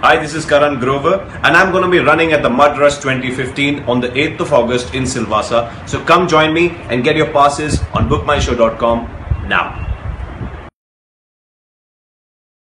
Hi, this is Karan Grover, and I'm going to be running at the Mud Rush 2015 on the 8th of August in Silvassa. So come join me and get your passes on bookmyshow.com now.